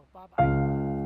手，拜拜。